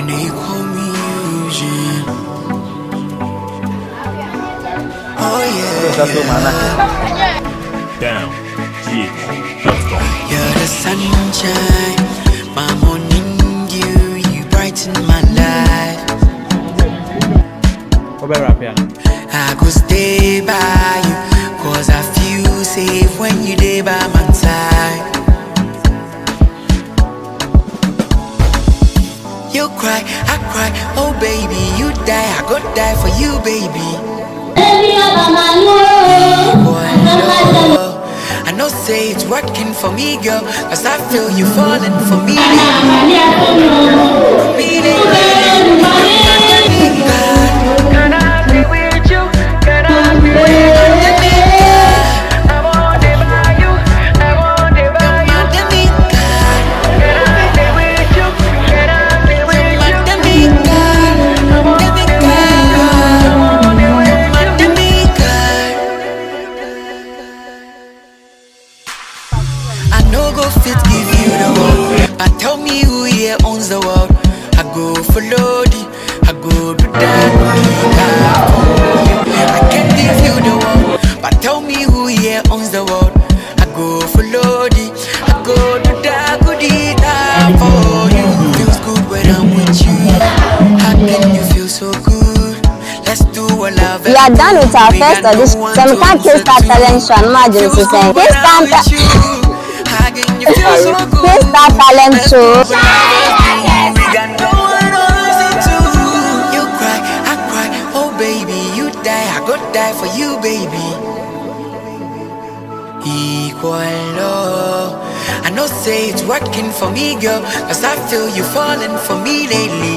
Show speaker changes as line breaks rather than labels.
an equal music. Oh yeah. I could stay by you. Cry, I cry, oh baby, you die, I go die for you, baby. Boy, love. I know say it's working for me, girl, cause I feel you falling for. Me, no go fit give you the world, but tell me who here owns the world. I go for Lodi, I go do that. I can't give you the world, but tell me who here owns the world. I go for Lodi, I go do that. Goodie that for you. Feels good when I'm with you. How can you feel so good? Let's do what love.
We are done with our first audition. Some can't KidsStar talent show and margin to say. KidsStar ta- KidsStar talent show.
You cry, I cry, oh baby, you die, I go die for you, baby. Equal love. I know say it's working for me, girl, cause I feel you falling for me lately.